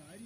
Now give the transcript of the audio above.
বাইরে